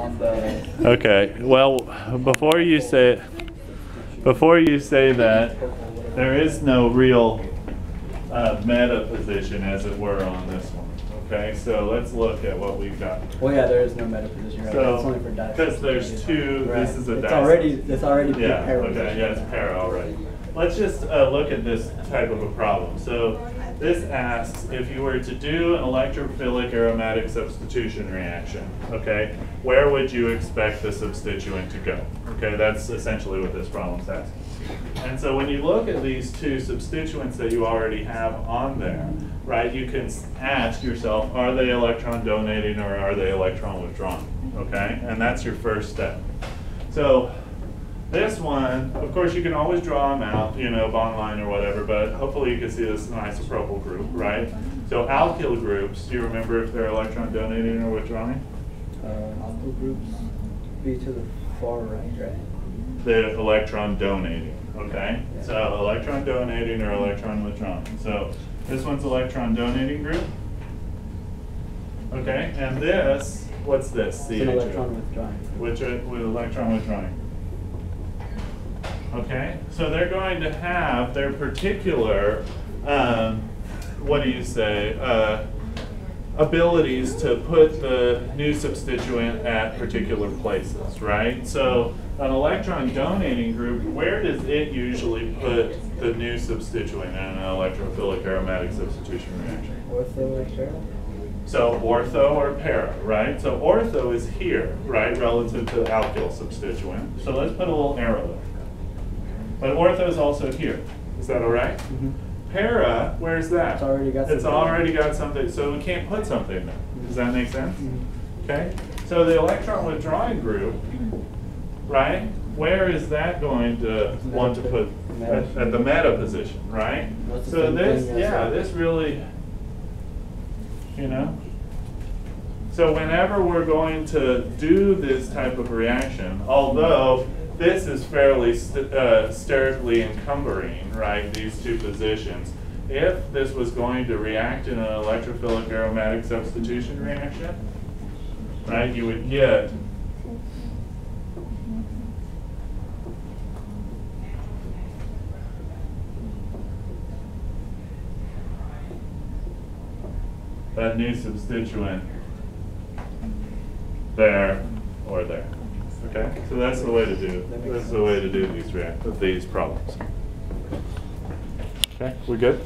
on the, Okay, well, before you say, before you say that, there is no real uh, meta position, as it were, on this one. Okay, so let's look at what we've got. well, yeah, there is no meta position, right? So, It's only for dice. 'cause there's two- Right. this is a It's dice. already, it's already Yeah, okay, yeah, it's para already. Let's just uh, look at this type of a problem. So this asks if you were to do an electrophilic aromatic substitution reaction, okay, where would you expect the substituent to go? Okay, that's essentially what this problem asking. And so when you look at these two substituents that you already have on there, right, you can ask yourself, are they electron donating or are they electron withdrawing? Okay, and that's your first step. So this one, of course, you can always draw them out, you know, bond line or whatever, but hopefully you can see this is an isopropyl group, right? So alkyl groups, do you remember if they're electron donating or withdrawing? Uh, alkyl groups be to the far right, right? The electron donating, okay? So electron donating or electron withdrawing. So this one's electron donating group. Okay, and this, what's this? It's an CHO? electron withdrawing. Which, with electron withdrawing. Okay, so they're going to have their particular, um, what do you say, uh, abilities to put the new substituent at particular places, right? So an electron donating group, where does it usually put the new substituent in an electrophilic aromatic substitution reaction? Ortho and para? So ortho or para, right? So ortho is here, right, relative to the alkyl substituent. So let's put a little arrow there. But ortho is also here. Is that all right? Mhm. Para, where's that? It's already got It's something. already got something, so we can't put something there. Does that make sense? Mhm. Okay? So the electron withdrawing group, right? Where is that going to want to put at, at the meta position, right? So this, yeah, this really, you know? So whenever we're going to do this type of reaction, although this is fairly st- uh, sterically encumbering, right, these two positions, if this was going to react in an electrophilic aromatic substitution reaction, right, you would get that new substituent there or there. Okay, so that's the way to do, that's the way to do these react, these problems. Okay, we good?